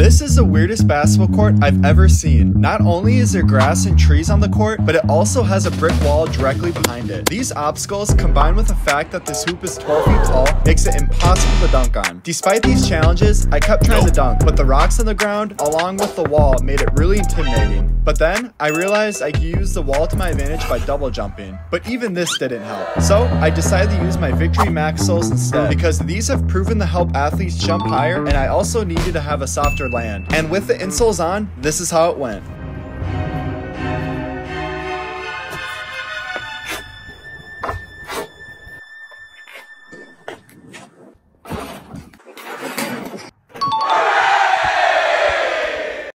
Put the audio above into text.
This is the weirdest basketball court I've ever seen. Not only is there grass and trees on the court, but it also has a brick wall directly behind it. These obstacles, combined with the fact that this hoop is 12 feet tall, makes it impossible to dunk on. Despite these challenges, I kept trying to dunk, but the rocks on the ground, along with the wall, made it really intimidating. But then, I realized I could use the wall to my advantage by double jumping. But even this didn't help. So, I decided to use my VKTRY Max soles instead, because these have proven to help athletes jump higher, and I also needed to have a softer land. And with the insoles on, this is how it went.